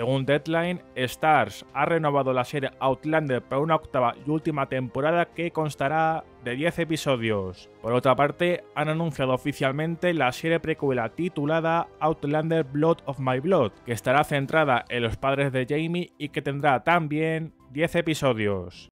Según Deadline, Stars ha renovado la serie Outlander para una octava y última temporada que constará de 10 episodios. Por otra parte, han anunciado oficialmente la serie precuela titulada Outlander Blood of My Blood, que estará centrada en los padres de Jamie y que tendrá también 10 episodios.